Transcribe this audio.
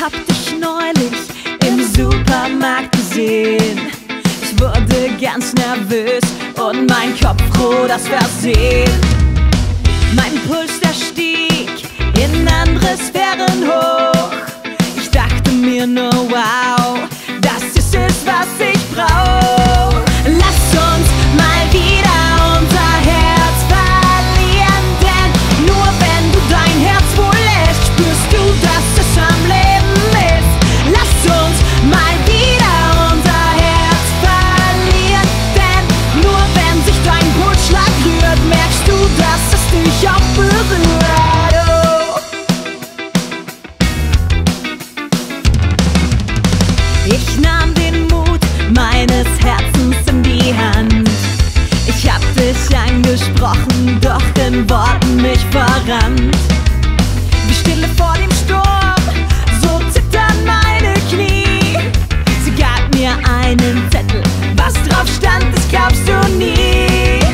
hab dich neulich im Supermarkt gesehen. Ich wurde ganz nervös und mein Kopf froh, das Versehen. Mein Puls, der stieg in andere Sphären hoch. den Worten mich verrannt. Wie Stille vor dem Sturm, so zittern meine Knie. Sie gab mir einen Zettel, was drauf stand, das glaubst du nie.